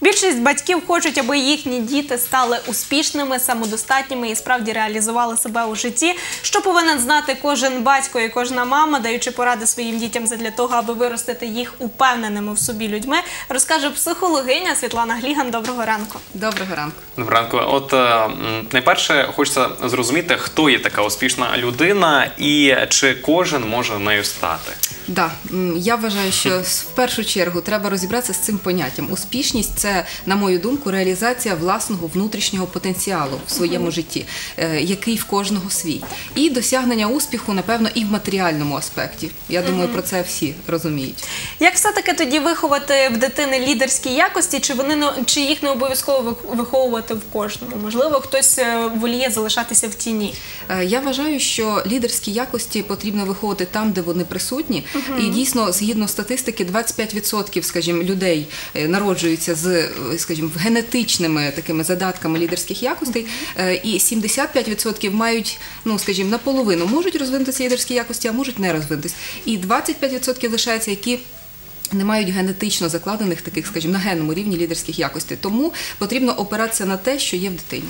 Більшість батьків хочуть, аби їхні діти стали успішними, самодостатніми і справді реалізували себе у житті. Що повинен знати кожен батько і кожна мама, даючи поради своїм дітям задля того, аби виростити їх упевненими в собі людьми, розкаже психологиня Світлана Гліган. Доброго ранку. Доброго ранку. Доброго ранку. От е, найперше хочеться зрозуміти, хто є така успішна людина і чи кожен може нею стати. Да, я вважаю, що в першу чергу треба розібратися з цим поняттям. Успішність це, на мою думку, реалізація власного внутрішнього потенціалу в своєму житті, е, який в кожного свій, і досягнення успіху, напевно, і в матеріальному аспекті. Я думаю, про це всі розуміють. Як все-таки тоді виховати в дитини лідерські якості, чи вони чи їх не обов'язково виховувати в кожному? Можливо, хтось е, воліє залишатися в тіні. Е, Я вважаю, що лідерські якості потрібно виходити там, де вони присутні. І дійсно, згідно статистики, 25% скажімо, людей е, народжуються з е, скажімо, генетичними такими задатками лідерських якостей, е, і 75% мають, ну скажімо, наполовину можуть розвинутися лідерські якості, а можуть не розвинутися. І 25% лишаються, які не мають генетично закладених таких, скажімо, на генному рівні лідерських якостей. Тому потрібно опиратися на те, що є в дитині.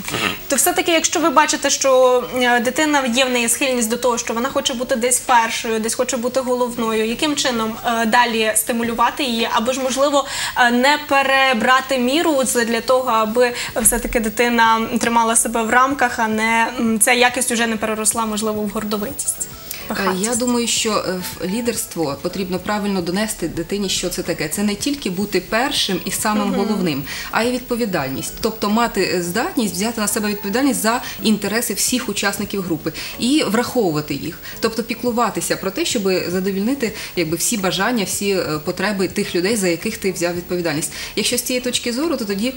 То все-таки, якщо ви бачите, що е, дитина є в неї схильність до того, що вона хоче бути десь першою, десь хоче бути головною, яким чином е, далі стимулювати її, або ж можливо е, не перебрати міру для того, аби все-таки дитина тримала себе в рамках, а не ця якість вже не переросла, можливо, в гордовитість. Е. Я думаю, що е, лідерство потрібно правильно донести дитині, що це таке. Це не тільки бути першим і самим головним, а й відповідальність. Тобто мати здатність взяти на себе відповідальність за інтереси всіх учасників групи і враховувати їх, тобто піклуватися про те, щоб задовільнити якби всі бажання, всі е, потреби тих людей, за яких ти взяв відповідальність. Якщо з цієї точки зору, то тоді.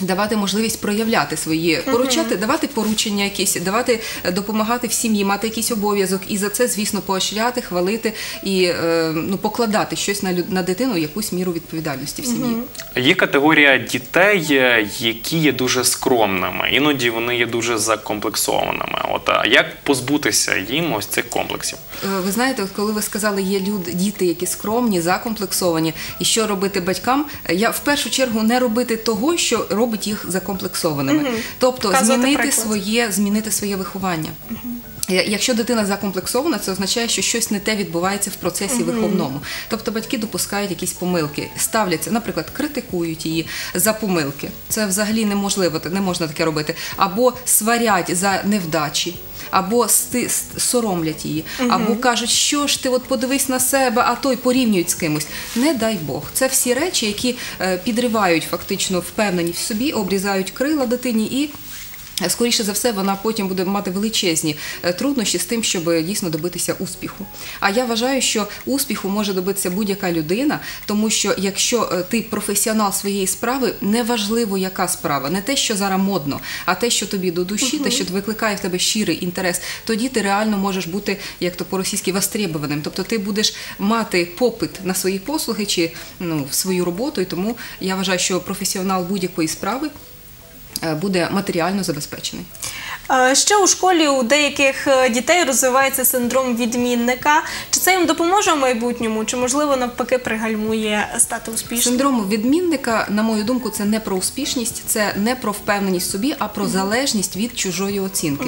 Давати можливість проявляти свої поручати, давати поручення якісь, давати е, допомагати в сім'ї, мати якийсь обов'язок, і за це, звісно, поощряти, хвалити і е, ну покладати щось на люд- на дитину, якусь міру відповідальності в сім'ї. Є категорія дітей, е, які є дуже скромними, іноді вони є дуже закомплексованими. От а як позбутися їм ось цих комплексів? Е, Ви знаєте, от коли ви сказали, є люди, діти, які скромні, закомплексовані, і що робити батькам? Я в першу чергу не робити того, що робить їх закомплексованими, тобто Вказувати змінити приклад. своє, змінити своє виховання. Я- Якщо дитина закомплексована, це означає, що щось не те відбувається в процесі виховному. Тобто батьки допускають якісь помилки, ставляться, наприклад, критикують її за помилки. Це взагалі неможливо, не можна таке робити. Або сварять за невдачі. Або сти- соромлять її, або кажуть, що ж ти от подивись на себе, а той порівнюють з кимось. Не дай Бог. Це всі речі, які е, підривають фактично впевненість в собі, обрізають крила дитині і Скоріше за все, вона потім буде мати величезні е, труднощі з тим, щоб дійсно добитися успіху. А я вважаю, що успіху може добитися будь-яка людина, тому що якщо е, ти професіонал своєї справи, неважливо, яка справа, не те, що зараз модно, а те, що тобі до душі, те, що викликає в тебе щирий інтерес, тоді ти реально можеш бути, як то по-російськи, востребованим. Тобто ти будеш мати попит на свої послуги чи ну, свою роботу. І тому я вважаю, що професіонал будь-якої справи буде матеріально забезпечений. Е, Ще у школі у деяких е, дітей розвивається синдром відмінника. Чи це їм допоможе в майбутньому, чи можливо навпаки пригальмує стати успішним? Синдром відмінника, на мою думку, це не про успішність, це не про впевненість в собі, а про залежність від чужої оцінки.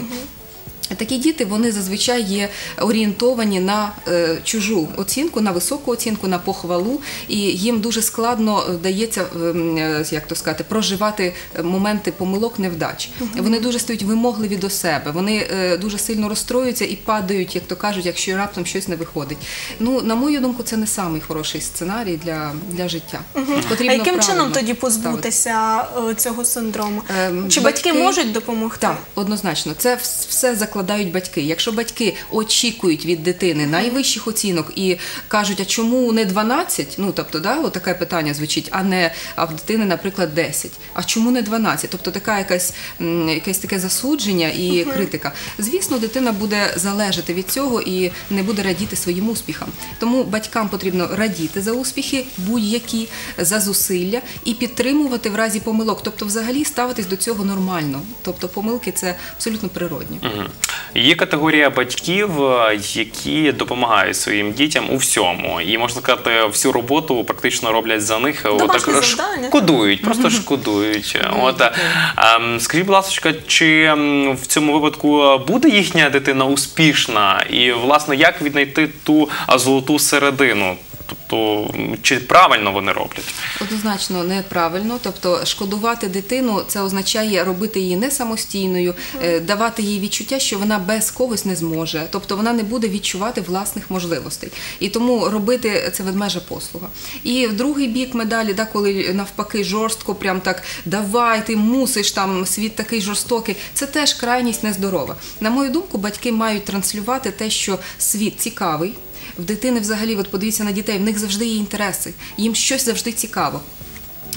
Такі діти вони зазвичай є орієнтовані на е, чужу оцінку, на високу оцінку, на похвалу, і їм дуже складно е, дається ем, е, як то сказати, проживати моменти помилок, невдач. Вони дуже стають вимогливі до себе. Вони дуже сильно розстроюються і падають, як то кажуть, якщо раптом щось не виходить. Ну на мою думку, це не самий хороший сценарій для, для життя. Потрібно А яким чином тоді позбутися е, цього синдрому? Ем, Чи батьки, батьки- можуть допомогти? Так, однозначно, це вс- все закладають батьки. Якщо батьки очікують від дитини найвищих оцінок і кажуть, а чому не 12? Ну тобто, да, от таке питання звучить, а не а в дитини, наприклад, 10. А чому не 12? Тобто така якась якесь таке засудження і критика. Звісно, дитина буде залежати від цього і не буде радіти своїм успіхам. Тому батькам потрібно радіти за успіхи будь-які, за зусилля і підтримувати в разі помилок. Тобто, взагалі ставитись до цього нормально. Тобто, помилки це абсолютно природні. Мгм. Є категорія батьків, е, які допомагають своїм дітям у всьому, і можна сказати, всю роботу практично роблять за них. Домашні отак завдання, шкодують, просто шкодують. От е, ем, скажіть, будь ласка, чи ем, в цьому випадку е, буде їхня дитина успішна, і власне як віднайти ту золоту середину? Тобто, чи правильно вони роблять? Однозначно неправильно. Тобто, шкодувати дитину це означає робити її не самостійною, е, давати їй відчуття, що вона без когось не зможе. Тобто вона не буде відчувати власних можливостей. І тому робити це ведмежа послуга. І в другий бік медалі, да, коли навпаки жорстко, прям так давай, ти мусиш там світ такий жорстокий. Це теж крайність нездорова. На мою думку, батьки мають транслювати те, що світ цікавий. В дитини взагалі, от подивіться на дітей, в них завжди є інтереси, їм щось завжди цікаво.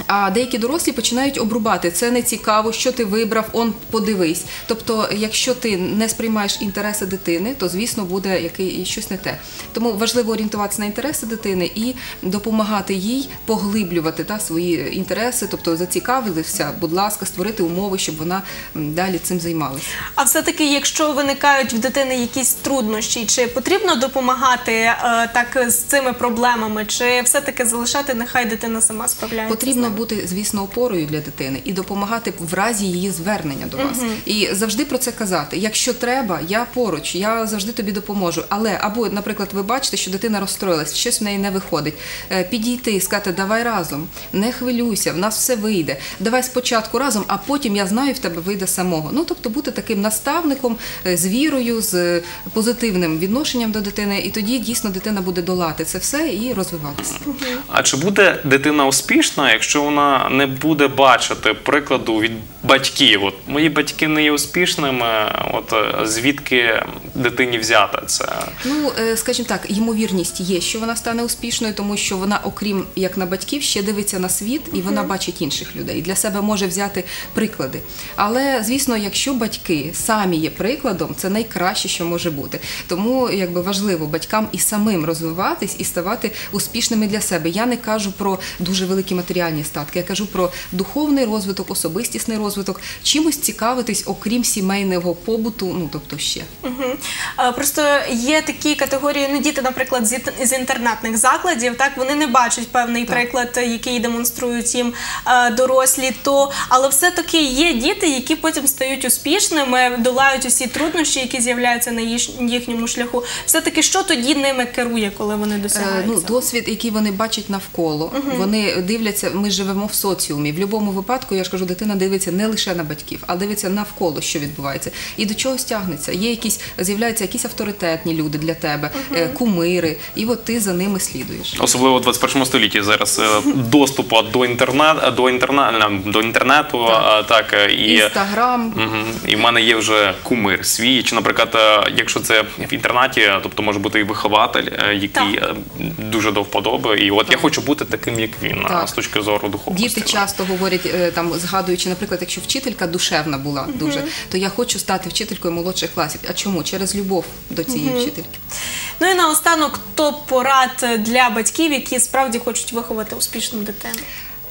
А деякі дорослі починають обрубати. Це не цікаво, що ти вибрав, он подивись. Тобто, якщо ти не сприймаєш інтереси дитини, то звісно буде який щось не те. Тому важливо орієнтуватися на інтереси дитини і допомагати їй поглиблювати та, свої інтереси, тобто зацікавилися, будь ласка, створити умови, щоб вона далі цим займалася. А все-таки, якщо виникають в дитини якісь труднощі, чи потрібно допомагати е, так з цими проблемами, чи все-таки залишати, нехай дитина сама справляється? з Потрібно бути, звісно, опорою для дитини і допомагати в разі її звернення до вас. І завжди про це казати. Якщо треба, я поруч, я завжди тобі допоможу. Але або, наприклад, ви бачите, що дитина розстроїлась, щось в неї не виходить. Е, Підійти і сказати, давай разом, не хвилюйся, в нас все вийде. Давай спочатку разом, а потім я знаю, в тебе вийде самого. Ну тобто бути таким наставником е, з вірою, з позитивним відношенням до дитини, і тоді дійсно дитина буде долати це все і розвиватися. А чи буде дитина успішна, якщо вона не буде бачити прикладу від батьків? От мої батьки не є успішними, от е, звідки дитині взяти це? Ну, е, скажімо так, ймовірність є, що вона стане успішною, тому що вона, окрім як на батьків, ще дивиться на світ і вона бачить інших людей. І для себе може взяти приклади. Але, звісно, якщо батьки самі є прикладом, це найкраще, що може бути. Тому якби важливо батькам і самим розвиватись і ставати успішними для себе. Я не кажу про дуже великі матеріальні статки, я кажу про духовний розвиток, особистісний розвиток, чимось цікавитись, окрім сімейного побуту, ну тобто ще. Просто є такі категорії, ну діти, наприклад, з інтернатних закладів, так вони не бачать певний приклад, який демонструють їм дорослі. То але все-таки є діти, які потім стають успішними, долають усі труднощі, які з'являються на їхньому шляху. Все таки, що тоді ними керує, коли вони Е, досягають? Ну, досвід, який вони бачать навколо, вони дивляться. Ми живемо в соціумі. В будь-якому випадку, я ж кажу, дитина дивиться не лише на батьків, а дивиться навколо, що відбувається, і до чого стягнеться. Є якісь з'являються якісь авторитетні люди для тебе, е, кумири, і от ти за ними слідуєш. Особливо в 21 столітті зараз е, доступу до інтернету до інтернету до інтернету, Так. так е, і. Інстаграм. Мгм. І в мене є вже кумир свій. Чи, наприклад, якщо це в інтернаті, тобто може бути і вихователь, який е, дуже до вподоби. І от я хочу бути таким, як він, Так. з точки зору духовності. Діти часто говорять, е, там згадуючи, наприклад, якщо вчителька душевна була дуже, то я хочу стати вчителькою молодших класів. А чому? Через любов до цієї вчительки. Ну і наостанок топ порад для батьків, які справді хочуть виховати успішну дитину.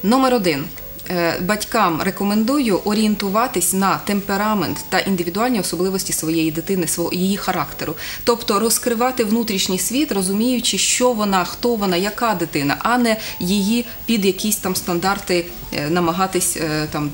Номер один. Е, Батькам рекомендую орієнтуватись на темперамент та індивідуальні особливості своєї дитини, її характеру, тобто розкривати внутрішній світ, розуміючи, що вона, хто вона, яка дитина, а не її під якісь там стандарти е, намагатись е, там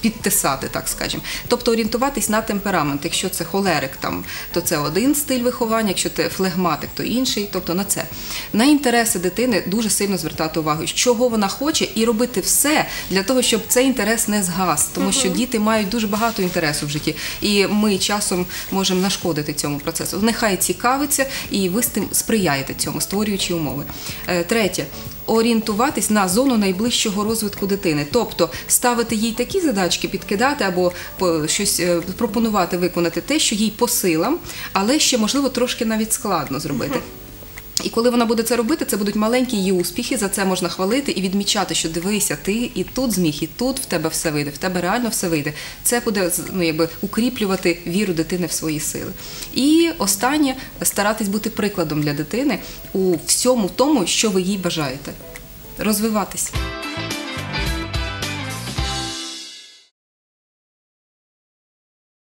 підтисати, так скажемо. Тобто орієнтуватись на темперамент. Якщо це холерик, там то це один стиль виховання, якщо це флегматик, то інший. Тобто на це на інтереси дитини дуже сильно звертати увагу, чого вона хоче, і робити все для того, щоб цей інтерес не згас, тому що діти мають дуже багато інтересу в житті, і ми часом можемо нашкодити цьому процесу. Нехай цікавиться, і ви з тим сприяєте цьому, створюючи умови. Е, Третє. Орієнтуватись на зону найближчого розвитку дитини, тобто ставити їй такі задачки, підкидати або щось е, пропонувати виконати те, що їй по силам, але ще можливо трошки навіть складно зробити. І коли вона буде це робити, це будуть маленькі її успіхи. За це можна хвалити і відмічати, що дивися, ти і тут зміг, і тут в тебе все вийде, в тебе реально все вийде. Це буде ну, якби укріплювати віру дитини в свої сили. І останнє старатись бути прикладом для дитини у всьому тому, що ви їй бажаєте. Розвиватись.